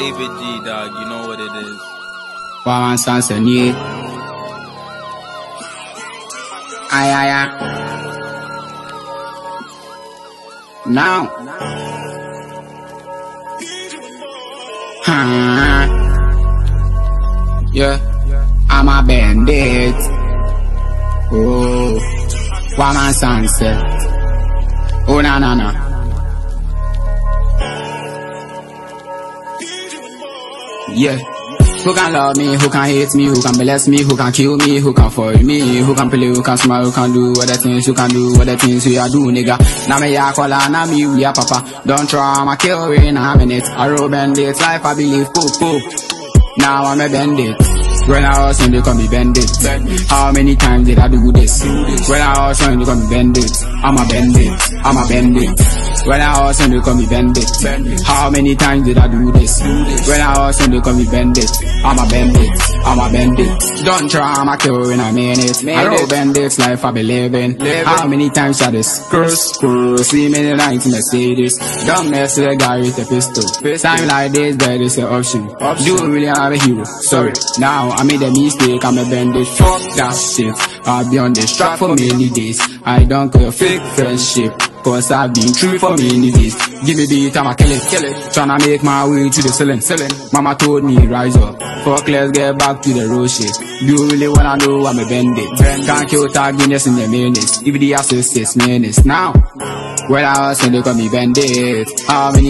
David G, dog. You know what it is. Wawan Sansa nie. Ay ay ay. Now. Yeah. I'm a bandit. Oh. Waman Sunset. Oh na na na. Yeah. Who can love me, who can hate me, who can bless me, who can kill me, who can foil me, who can play, who can smile, who can do other things, who can do other things we are do, nigga. Now me ya call na me we a papa. Don't try my kill in a minute. I roll bandit life, I believe, poop poop. Now I'm a bandit. When I was young, they call me bandit. How many times did I do this? When I was young, they call me bandit. I'm a bandit. I'm a bandit. When I was they call me bandit. How many times did I do this? When I was they call me bandit. I'm a bandit. I'm a bandit. Don't try, I'm a kill in a minute. I roll bandits life I be living. How many times shall this screw screw? See me the night in Mercedes. Don't mess with a guy with a pistol. Time like this, there is an option. Do you really have a hero? Sorry. Now I made a mistake, I'm a bandit. Fuck that shit. I'll be on this track for many days. I don't care fake friendship. Cause I've been true for many days. Give me beat, I'ma kill it, kill it. Tryna make my way to the ceiling, ceiling. Mama told me rise up. Fuck, let's get back to the road shit. Do you really wanna know I'm a bandit? Can't kill tag Guinness in the minutes. If the assist is minutes now. Well, I was when they call me bandit. How many